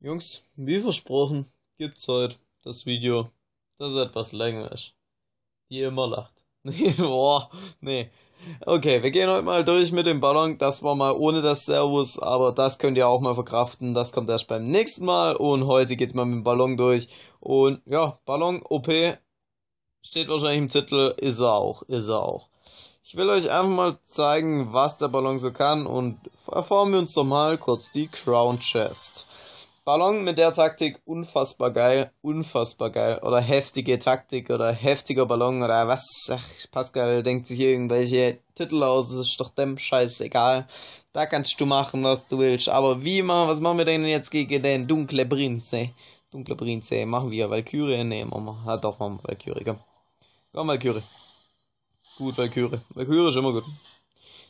Jungs, wie versprochen, gibt's heute das Video, das etwas länger ist. Die immer lacht. Nee, boah, nee. Okay, wir gehen heute mal durch mit dem Ballon. Das war mal ohne das Servus, aber das könnt ihr auch mal verkraften. Das kommt erst beim nächsten Mal und heute geht's mal mit dem Ballon durch. Und ja, Ballon OP steht wahrscheinlich im Titel, ist er auch, ist er auch. Ich will euch einfach mal zeigen, was der Ballon so kann und erfahren wir uns doch mal kurz die Crown Chest. Ballon mit der Taktik unfassbar geil, unfassbar geil. Oder heftige Taktik oder heftiger Ballon oder was. Ach, Pascal denkt sich irgendwelche Titel aus, das ist doch dem Scheiß egal. Da kannst du machen, was du willst. Aber wie machen, was machen wir denn jetzt gegen den dunkle Prinze? Dunkle Prinze, machen wir Valkyrie? Ne, machen wir. Ja, doch, machen wir Valkyrie, komm. Komm, Valkyrie. Gut, Valkyrie. Valkyrie ist immer gut.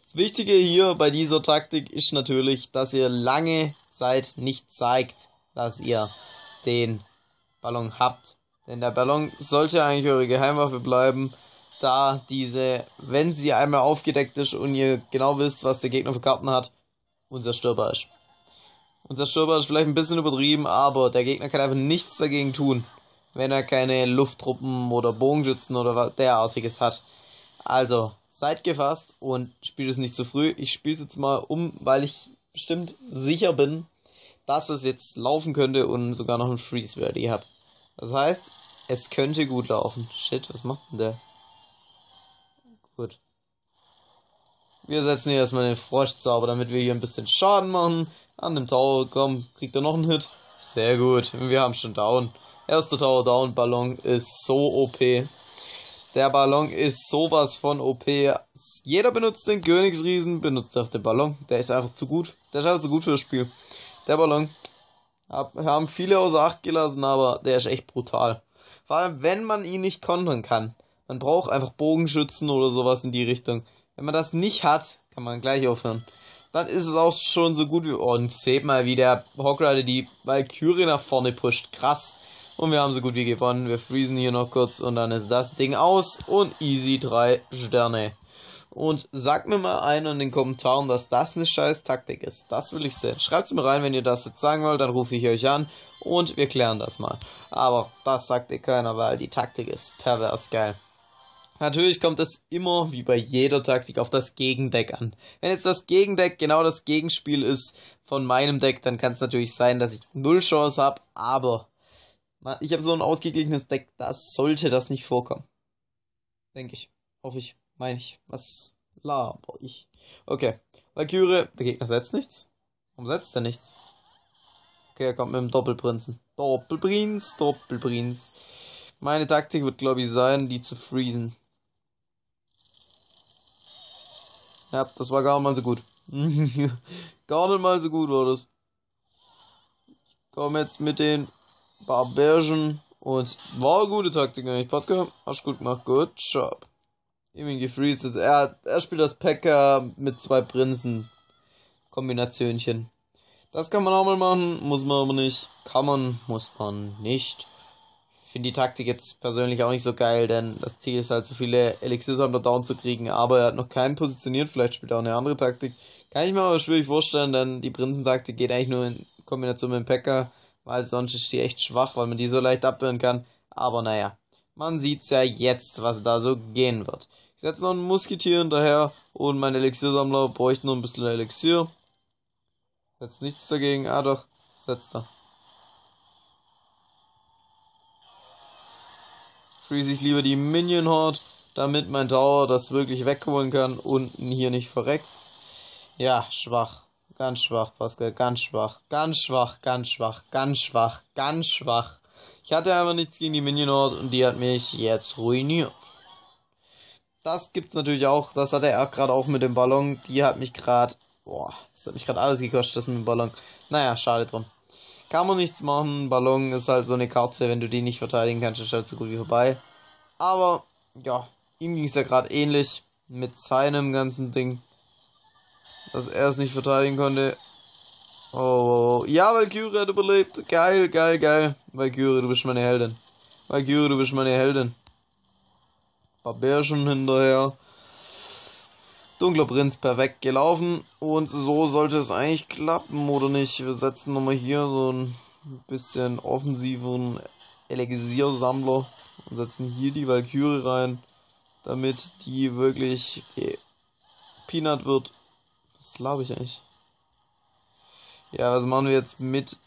Das Wichtige hier bei dieser Taktik ist natürlich, dass ihr lange Zeit nicht zeigt, dass ihr den Ballon habt. Denn der Ballon sollte eigentlich eure Geheimwaffe bleiben, da diese, wenn sie einmal aufgedeckt ist und ihr genau wisst, was der Gegner für Karten hat, unzerstörbar ist. Unzerstörbar ist vielleicht ein bisschen übertrieben, aber der Gegner kann einfach nichts dagegen tun, wenn er keine Lufttruppen oder Bogenschützen oder derartiges hat. Also, seid gefasst und spielt es nicht zu früh. Ich spiele es jetzt mal um, weil ich bestimmt sicher bin, dass es jetzt laufen könnte und sogar noch einen Freeze Ready habe. Das heißt, es könnte gut laufen. Shit, was macht denn der? Gut. Wir setzen hier erstmal den Froschzauber, damit wir hier ein bisschen Schaden machen. An dem Tower, komm, kriegt er noch einen Hit? Sehr gut, wir haben schon Down. Erster Tower Down Ballon ist so OP. Der Ballon ist sowas von OP. Jeder benutzt den Königsriesen, benutzt auch den Ballon. Der ist einfach zu gut. Der ist einfach zu gut für das Spiel. Der Ballon. haben viele außer Acht gelassen, aber der ist echt brutal. Vor allem, wenn man ihn nicht kontern kann. Man braucht einfach Bogenschützen oder sowas in die Richtung. Wenn man das nicht hat, kann man gleich aufhören. Dann ist es auch schon so gut wie. Oh, und seht mal, wie der Hawkrider die Valkyrie nach vorne pusht. Krass. Und wir haben so gut wie gewonnen. Wir freezen hier noch kurz und dann ist das Ding aus. Und easy 3 Sterne. Und sagt mir mal einer in den Kommentaren, dass das eine scheiß Taktik ist. Das will ich sehen. Schreibt es mir rein, wenn ihr das jetzt sagen wollt, dann rufe ich euch an und wir klären das mal. Aber das sagt ihr keiner, weil die Taktik ist pervers geil. Natürlich kommt es immer, wie bei jeder Taktik, auf das Gegendeck an. Wenn jetzt das Gegendeck genau das Gegenspiel ist von meinem Deck, dann kann es natürlich sein, dass ich null Chance habe, aber ich habe so ein ausgeglichenes Deck, da sollte das nicht vorkommen. Denke ich. Hoffe ich. Meine ich. Was laber ich? Okay. Valkyrie, der Gegner setzt nichts. Warum setzt er nichts? Okay, er kommt mit dem Doppelprinzen. Doppelprinz, Doppelprinz. Meine Taktik wird, glaube ich, sein, die zu freezen. Ja, das war gar nicht mal so gut. gar nicht mal so gut war das. Komm jetzt mit den Barbergen und war eine gute Taktik eigentlich. Pascal, hast gut gemacht. Good job. Irgendwie gefreezed. Er, er spielt das Packer mit zwei Prinzen. Kombinationchen. Das kann man auch mal machen, muss man aber nicht. Kann man, muss man nicht. Ich finde die Taktik jetzt persönlich auch nicht so geil, denn das Ziel ist halt so viele Elixir-Sammler down zu kriegen, aber er hat noch keinen positioniert, vielleicht spielt er auch eine andere Taktik. Kann ich mir aber schwierig vorstellen, denn die Prinzentaktik geht eigentlich nur in Kombination mit dem Packer weil sonst ist die echt schwach, weil man die so leicht abwehren kann. Aber naja, man sieht's ja jetzt, was da so gehen wird. Ich setze noch ein Musketier hinterher und mein Elixiersammler bräuchte noch ein bisschen Elixier. Setzt nichts dagegen. Ah doch, setzt er. Freeze ich lieber die Minion Horde, damit mein Tower das wirklich wegholen kann und hier nicht verreckt. Ja, schwach. Ganz schwach, Pascal. Ganz schwach. Ganz schwach, ganz schwach, ganz schwach, ganz schwach. Ich hatte aber nichts gegen die Minion Horde und die hat mich jetzt ruiniert. Das gibt's natürlich auch. Das hatte er gerade auch mit dem Ballon. Die hat mich gerade. Boah, das hat mich gerade alles gekostet, das mit dem Ballon. Naja, schade drum. Kann man nichts machen. Ballon ist halt so eine Karte, wenn du die nicht verteidigen kannst, ist halt so gut wie vorbei. Aber, ja, ihm ging es ja gerade ähnlich mit seinem ganzen Ding dass er es nicht verteidigen konnte. Oh, oh, oh. ja, Valkyrie hat überlebt. Geil, geil, geil. Valkyrie, du bist meine Heldin. Valkyrie, du bist meine Heldin. Barbärchen hinterher. Dunkler Prinz perfekt gelaufen. Und so sollte es eigentlich klappen, oder nicht? Wir setzen nochmal hier so ein bisschen offensiveren Elixiersammler und setzen hier die Valkyrie rein, damit die wirklich okay, Peanut wird. Das glaube ich eigentlich. Ja, was machen wir jetzt mit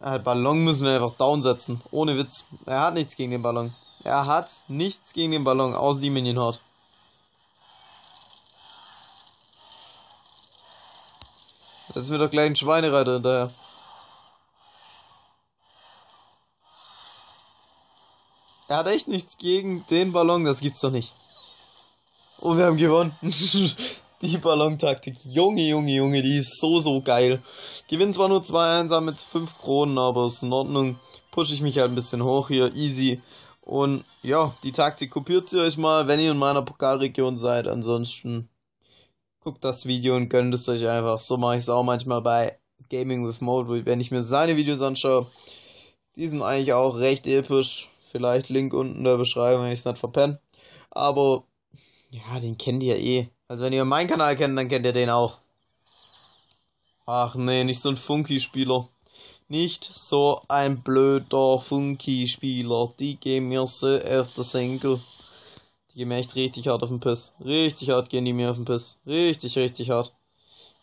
äh, Ballon müssen wir einfach down setzen. Ohne Witz. Er hat nichts gegen den Ballon. Er hat nichts gegen den Ballon, außer die Minion Horde. Das ist mir doch gleich ein Schweinereiter hinterher. Er hat echt nichts gegen den Ballon, das gibt's doch nicht. Und wir haben gewonnen. die Ballontaktik. Junge, Junge, Junge, die ist so, so geil. Gewinn zwar nur 2-1 mit 5 Kronen, aber ist in Ordnung. Pushe ich mich halt ein bisschen hoch hier, easy. Und ja, die Taktik kopiert sie euch mal, wenn ihr in meiner Pokalregion seid. Ansonsten guckt das Video und gönnt es euch einfach. So mache ich es auch manchmal bei Gaming with Mode, wenn ich mir seine Videos anschaue. Die sind eigentlich auch recht episch. Vielleicht Link unten in der Beschreibung, wenn ich es nicht verpenne. Aber ja, den kennt ihr eh. Also wenn ihr meinen Kanal kennt, dann kennt ihr den auch. Ach nee, nicht so ein Funky-Spieler. Nicht so ein blöder Funky-Spieler. Die gehen mir so auf der Senkel. Die gehen mir echt richtig hart auf den Piss. Richtig hart gehen die mir auf den Piss. Richtig, richtig hart.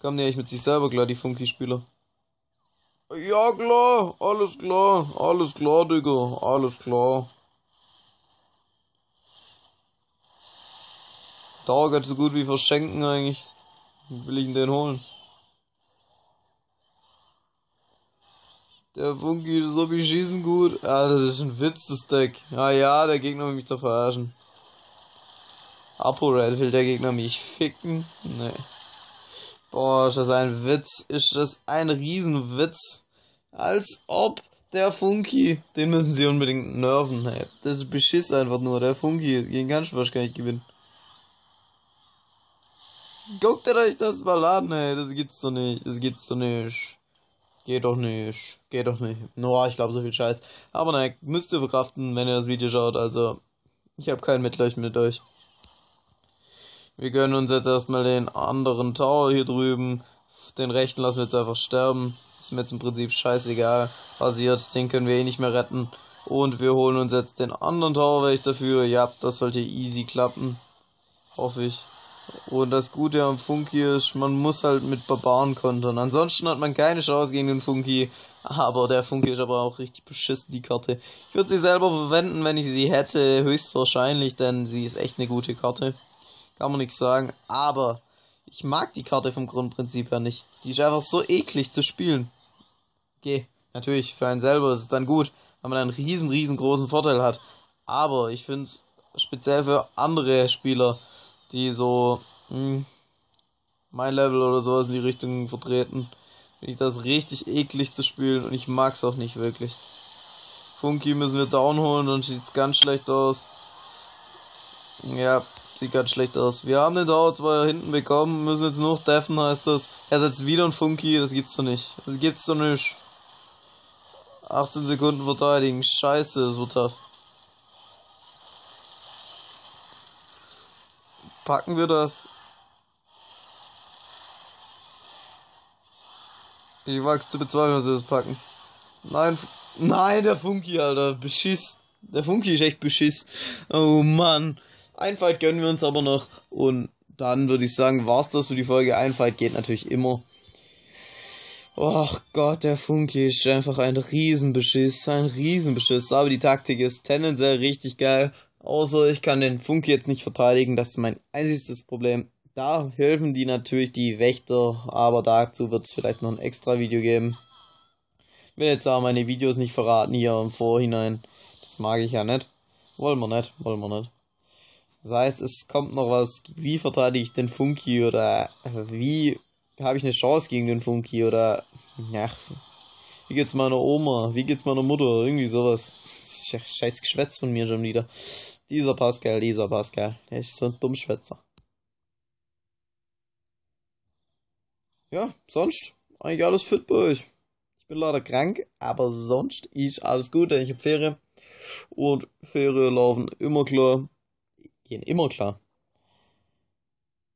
Kommen die echt mit sich selber klar, die Funky-Spieler. Ja klar, alles klar, alles klar, Digga, alles klar. Target so gut wie verschenken eigentlich. Will ich denn den holen? Der Funky ist so wie Schießen gut. Ah, das ist ein Witz, das Deck. Ah ja, der Gegner will mich doch verarschen. Apo Red will der Gegner mich ficken? Nee. Boah, ist das ein Witz? Ist das ein Riesenwitz? Als ob der Funky, den müssen sie unbedingt nerven, hey. Das ist Beschiss einfach nur. Der Funky, gegen kannst du wahrscheinlich gewinnen. Guckt euch das mal an, ey. Das gibt's doch nicht. Das gibt's doch nicht. Geht doch nicht. Geht doch nicht. Noah, ich glaube so viel Scheiß. Aber naja, müsst ihr verkraften, wenn ihr das Video schaut. Also, ich habe kein Mitleid mit euch. Wir gönnen uns jetzt erstmal den anderen Tower hier drüben. Den rechten lassen wir jetzt einfach sterben. Ist mir jetzt im Prinzip scheißegal. Passiert, den können wir eh nicht mehr retten. Und wir holen uns jetzt den anderen Tower weg dafür. Ja, das sollte easy klappen. Hoffe ich. Und das Gute am Funky ist, man muss halt mit Barbaren kontern. Ansonsten hat man keine Chance gegen den Funky. Aber der Funky ist aber auch richtig beschissen, die Karte. Ich würde sie selber verwenden, wenn ich sie hätte. Höchstwahrscheinlich, denn sie ist echt eine gute Karte. Kann man nichts sagen. Aber ich mag die Karte vom Grundprinzip her nicht. Die ist einfach so eklig zu spielen. Okay, natürlich, für einen selber ist es dann gut, wenn man einen riesen, riesengroßen Vorteil hat. Aber ich finde es speziell für andere Spieler, die so mh, hm, mein Level oder sowas in die Richtung vertreten, finde ich das richtig eklig zu spielen und ich mag es auch nicht wirklich. Funky müssen wir downholen, dann sieht es ganz schlecht aus. Ja, Sieht ganz schlecht aus. Wir haben den Dauer zwar hinten bekommen, müssen jetzt noch deffen, heißt das. Er setzt wieder ein Funky, das gibt's doch nicht. Das gibt's doch nicht. 18 Sekunden verteidigen. Scheiße, das wird tough. Packen wir das. Ich wachs zu bezweifeln, dass wir das packen. Nein, nein, der Funky, Alter. Beschiss. Der Funky ist echt Beschiss. Oh Mann. Ein Fight gönnen wir uns aber noch. Und dann würde ich sagen, war's das für die Folge. Ein Fight geht natürlich immer. Och Gott, der Funky ist einfach ein Riesenbeschiss. Ein Riesenbeschiss. Aber die Taktik ist tendenziell richtig geil. Außer ich kann den Funky jetzt nicht verteidigen. Das ist mein einziges Problem. Da helfen die natürlich die Wächter. Aber dazu wird es vielleicht noch ein extra Video geben. Ich will jetzt auch meine Videos nicht verraten hier im Vorhinein. Das mag ich ja nicht. Wollen wir nicht. Wollen wir nicht. Das heißt, es kommt noch was, wie verteidige ich den Funky oder wie habe ich eine Chance gegen den Funky oder ja, wie geht's meiner Oma, wie geht's meiner Mutter, irgendwie sowas. Scheiß Geschwätz von mir schon wieder. Dieser Pascal, dieser Pascal, der ist so ein Dummschwätzer. Ja, sonst eigentlich alles fit bei euch. Ich bin leider krank, aber sonst ist alles gut, ich habe Ferien. Und Ferien laufen immer klar gehen immer klar.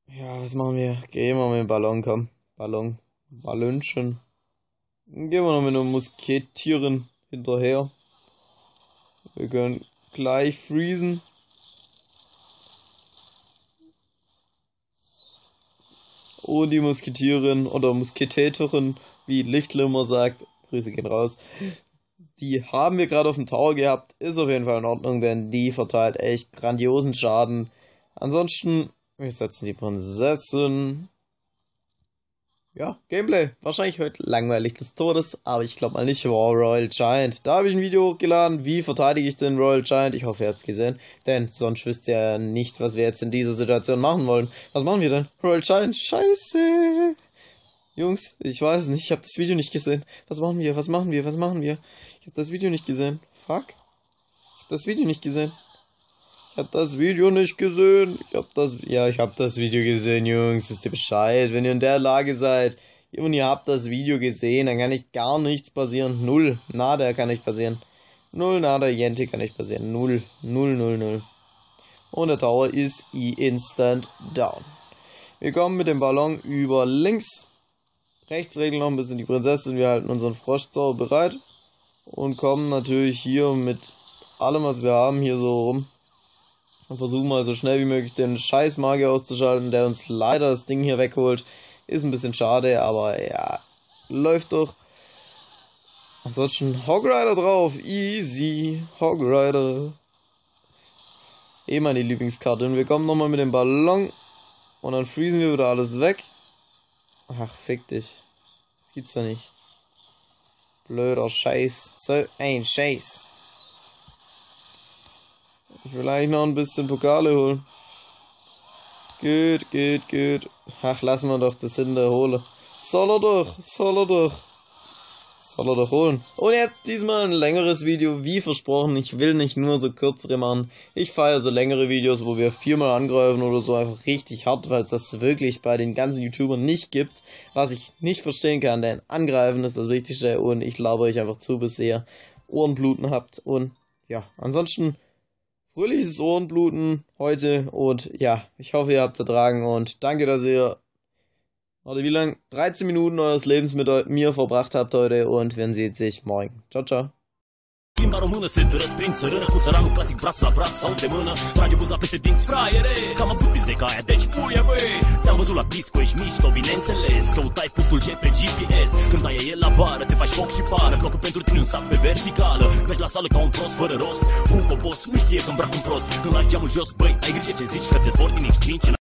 Ja, was machen wir? Gehen wir mit dem Ballon, komm. Ballon. Ballonchen. Gehen wir noch mit einer Musketierin hinterher. Wir können gleich freezen. Und die Musketierin oder Musketäterin, wie Lichtlimmer sagt, Grüße gehen raus, die haben wir gerade auf dem Tower gehabt. Ist auf jeden Fall in Ordnung, denn die verteilt echt grandiosen Schaden. Ansonsten, wir setzen die Prinzessin ja, Gameplay. Wahrscheinlich heute langweilig des Todes, aber ich glaube mal nicht. Wow, Royal Giant. Da habe ich ein Video hochgeladen. Wie verteidige ich den Royal Giant? Ich hoffe, ihr habt es gesehen. Denn sonst wisst ihr ja nicht, was wir jetzt in dieser Situation machen wollen. Was machen wir denn? Royal Giant. Scheiße. Jungs, ich weiß es nicht. Ich habe das Video nicht gesehen. Was machen wir? Was machen wir? Was machen wir? Ich habe das Video nicht gesehen. Fuck. Ich habe das Video nicht gesehen. Ich habe das Video nicht gesehen. Ich habe das, ja, ich habe das Video gesehen, Jungs. Wisst ihr Bescheid? Wenn ihr in der Lage seid und ihr habt das Video gesehen, dann kann nicht gar nichts passieren. Null. Nada kann nicht passieren. Null, nada, Jente kann nicht passieren. Null. Null, null, null. Und der Tower ist instant down. Wir kommen mit dem Ballon über links. Rechts regeln noch ein bisschen die Prinzessin. Wir halten unseren Froschzauber bereit. Und kommen natürlich hier mit allem, was wir haben, hier so rum und versuchen mal so schnell wie möglich den scheiß Magier auszuschalten, der uns leider das Ding hier wegholt. Ist ein bisschen schade, aber ja, läuft doch. Ansonsten Hog Rider drauf. Easy. Hog Rider. Eh meine Lieblingskarte. Und wir kommen nochmal mit dem Ballon. Und dann freezen wir wieder alles weg. Ach, fick dich. Das gibt's doch nicht. Blöder Scheiß. So ein Scheiß. Ich will eigentlich noch ein bisschen Pokale holen. Gut, gut, gut. Ach, lassen wir doch das hinter holen. Soll er doch, soll er doch. Soll er doch holen. Und jetzt diesmal ein längeres Video, wie versprochen. Ich will nicht nur so kürzere machen. Ich feiere so längere Videos, wo wir viermal angreifen oder so einfach richtig hart, weil es das wirklich bei den ganzen YouTubern nicht gibt. Was ich nicht verstehen kann, denn angreifen ist das Wichtigste und ich glaube euch einfach zu, bis ihr Ohrenbluten habt. Und ja, ansonsten fröhliches Ohrenbluten heute und ja, ich hoffe, ihr habt es ertragen und danke, dass ihr, warte, wie lang? 13 Minuten eures Lebens mit mir verbracht habt heute und wir sehen sich morgen. Ciao, ciao. Limba română se răsprind țărână Cu țăranul clasic braț la braț sau de mână. Trage buza peste dinți, fraiere Cam avut pizeca aia, deci puie băi. Te-am văzut la disco, ești mișto, bineînțeles Căutai punctul ce pe GPS Când ai el la bară, te faci foc și pară Blocă pentru tine un sac pe verticală. Mergi la sală ca un prost fără rost Un copos nu știe că îmbrac un prost. Când lași geamul jos, băi, ai grijă ce zici Că te zbor din X5